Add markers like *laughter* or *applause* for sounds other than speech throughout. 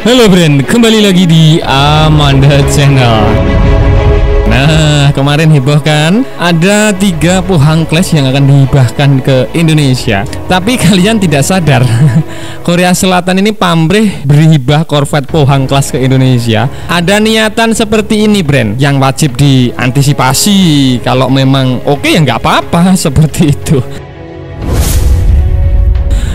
Halo Brand, kembali lagi di Amanda Channel. Nah, kemarin heboh kan? Ada tiga Pohang Clash yang akan dihibahkan ke Indonesia. Tapi kalian tidak sadar, *laughs* Korea Selatan ini pamrih beri hibah Corvette Pohang Clash ke Indonesia. Ada niatan seperti ini, Brand, yang wajib diantisipasi. Kalau memang oke ya nggak apa-apa *laughs* seperti itu.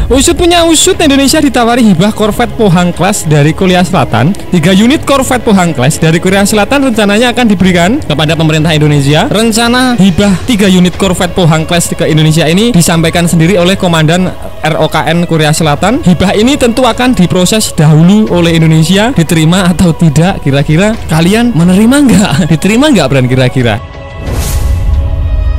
Usut punya usut Indonesia ditawari hibah Corvette Pohang Class dari Korea Selatan. Tiga unit Corvette Pohang Class dari Korea Selatan rencananya akan diberikan kepada pemerintah Indonesia. Rencana hibah tiga unit Corvette Pohang Class ke Indonesia ini disampaikan sendiri oleh Komandan ROKN Korea Selatan. Hibah ini tentu akan diproses dahulu oleh Indonesia, diterima atau tidak. Kira-kira kalian menerima nggak? *laughs* Diterima nggak brand kira-kira?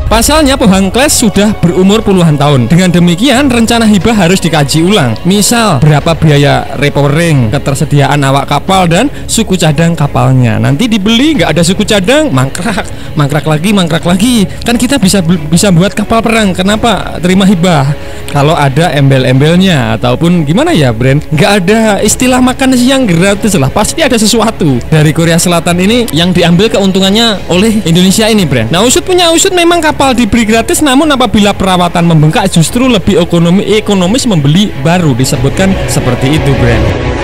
Pasalnya Pohang Class sudah berumur puluhan tahun. Dengan demikian, rencana hibah harus dikaji ulang. Misal, berapa biaya repowering, ketersediaan awak kapal, dan suku cadang kapalnya. Nanti dibeli nggak ada suku cadang, mangkrak, mangkrak lagi, mangkrak lagi. Kan kita bisa bisa buat kapal perang. Kenapa terima hibah? Kalau ada embel-embelnya ataupun gimana ya, brand? Nggak ada istilah makan siang gratis lah. Pasti ada sesuatu dari Korea Selatan ini yang diambil keuntungannya oleh Indonesia ini, brand. Nah, usut punya usut memang kapal diberi gratis namun apabila perawatan membengkak justru lebih ekonomi ekonomis membeli baru disebutkan seperti itu brand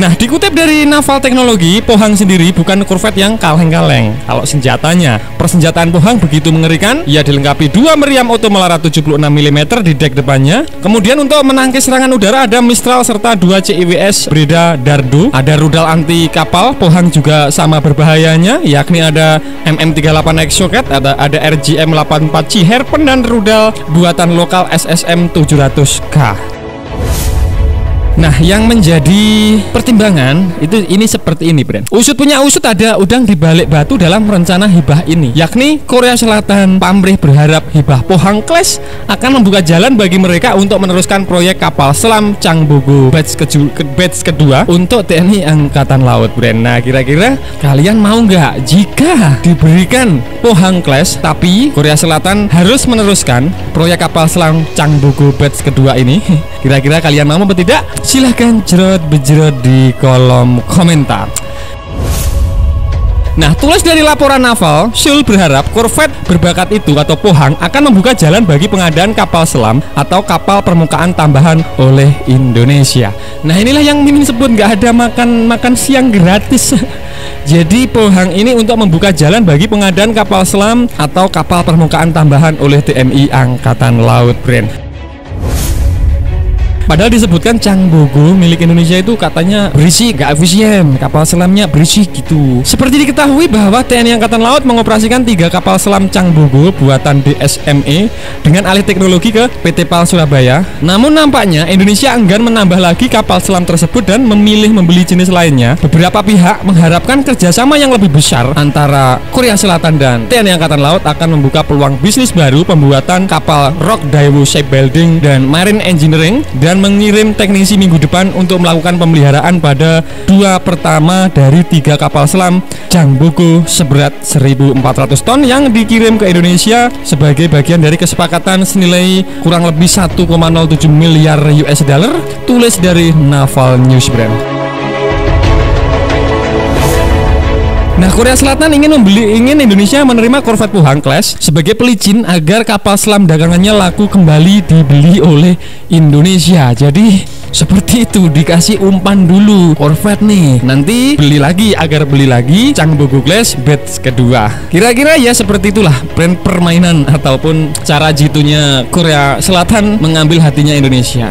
Nah, dikutip dari Naval Teknologi, Pohang sendiri bukan Corvette yang kaleng-kaleng. Kalau senjatanya, persenjataan Pohang begitu mengerikan. Ia dilengkapi dua meriam Otomelara 76 mm di dek depannya. Kemudian untuk menangkis serangan udara ada Mistral serta dua CIWS Breda Dardo. Ada rudal anti kapal. Pohang juga sama berbahayanya, yakni ada MM38 Exocet, ada ada RGM 84 Ciherpen dan rudal buatan lokal SSM 700K. Nah, yang menjadi pertimbangan itu ini seperti ini, Brand. Usut punya usut ada udang di balik batu dalam rencana hibah ini, yakni Korea Selatan pamrih berharap hibah Pohang Clash akan membuka jalan bagi mereka untuk meneruskan proyek kapal selam Changbogo batch, ke, batch kedua untuk TNI Angkatan Laut, Brand. Nah, kira-kira kalian mau nggak jika diberikan Pohang Clash tapi Korea Selatan harus meneruskan proyek kapal selam Changbogo batch kedua ini? *laughs* Kira-kira kalian mau atau tidak? Silahkan jerot bejerot di kolom komentar. Nah, tulis dari laporan naval, Seoul berharap Corvette berbakat itu atau Pohang akan membuka jalan bagi pengadaan kapal selam atau kapal permukaan tambahan oleh Indonesia. Nah, inilah yang Mimin sebut nggak ada makan makan siang gratis. *laughs* Jadi Pohang ini untuk membuka jalan bagi pengadaan kapal selam atau kapal permukaan tambahan oleh TNI Angkatan Laut Brand. Padahal disebutkan Changbogo milik Indonesia itu katanya berisi gak efisien, kapal selamnya berisi gitu. Seperti diketahui bahwa TNI Angkatan Laut mengoperasikan tiga kapal selam Changbogo buatan DSME dengan alih teknologi ke PT PAL Surabaya. Namun nampaknya Indonesia enggan menambah lagi kapal selam tersebut dan memilih membeli jenis lainnya. Beberapa pihak mengharapkan kerjasama yang lebih besar antara Korea Selatan dan TNI Angkatan Laut akan membuka peluang bisnis baru pembuatan kapal Rock Daewoo Shipbuilding dan Marine Engineering dan mengirim teknisi minggu depan untuk melakukan pemeliharaan pada dua pertama dari tiga kapal selam Jangbogo seberat 1.400 ton yang dikirim ke Indonesia sebagai bagian dari kesepakatan senilai kurang lebih 1,07 miliar US dollar tulis dari Naval News Brand. Nah, Korea Selatan ingin membeli ingin Indonesia menerima Corvette Pohang Class sebagai pelicin agar kapal selam dagangannya laku kembali dibeli oleh Indonesia. Jadi seperti itu dikasih umpan dulu Corvette nih. Nanti beli lagi agar beli lagi Changbogo Glass batch kedua. Kira-kira ya seperti itulah brand permainan ataupun cara jitunya Korea Selatan mengambil hatinya Indonesia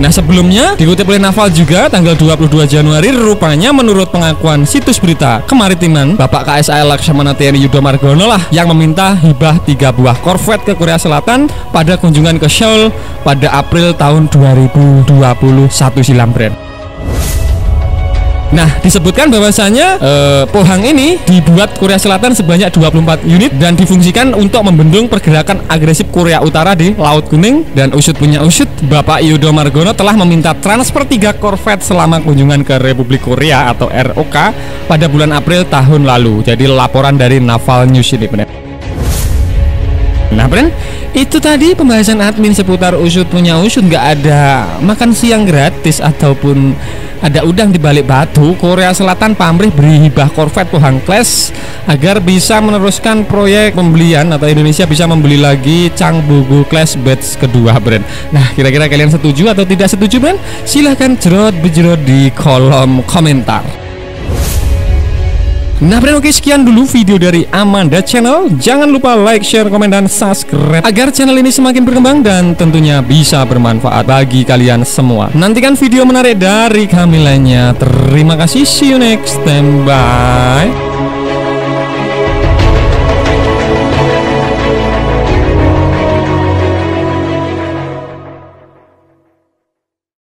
Nah sebelumnya dikutip oleh Naval juga tanggal 22 Januari rupanya menurut pengakuan situs berita kemaritiman Bapak KSA Laksamana TNI Yudo Margono lah yang meminta hibah tiga buah Corvette ke Korea Selatan pada kunjungan ke Seoul pada April tahun 2021 silam brand. Nah, disebutkan bahwasanya eh, Pohang ini dibuat Korea Selatan sebanyak 24 unit dan difungsikan untuk membendung pergerakan agresif Korea Utara di Laut Kuning dan usut punya usut Bapak Yudo Margono telah meminta transfer tiga Corvette selama kunjungan ke Republik Korea atau ROK pada bulan April tahun lalu. Jadi laporan dari Naval News ini benar. Nah, Bren, itu tadi pembahasan admin seputar usut punya usut nggak ada makan siang gratis ataupun ada udang di balik batu. Korea Selatan pamrih beri hibah Corvette Pohang Class agar bisa meneruskan proyek pembelian atau Indonesia bisa membeli lagi Changbugu Class Batch kedua, Bren. Nah, kira-kira kalian setuju atau tidak setuju, Bren? Silahkan jerot bejrot di kolom komentar. Nah, oke sekian dulu video dari Amanda Channel. Jangan lupa like, share, komen, dan subscribe agar channel ini semakin berkembang dan tentunya bisa bermanfaat bagi kalian semua. Nantikan video menarik dari kami lainnya. Terima kasih. See you next time. Bye.